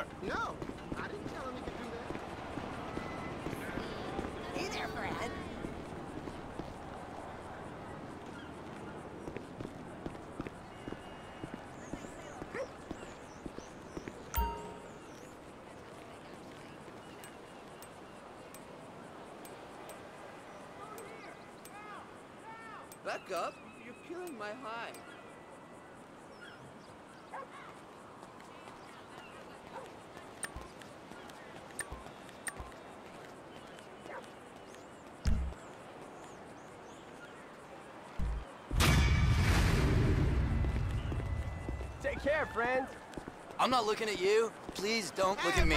Sure. No, I didn't tell him he could do that. Hey there, Brad. Back up! You're killing my high. Take care, friend. I'm not looking at you. Please don't look at me.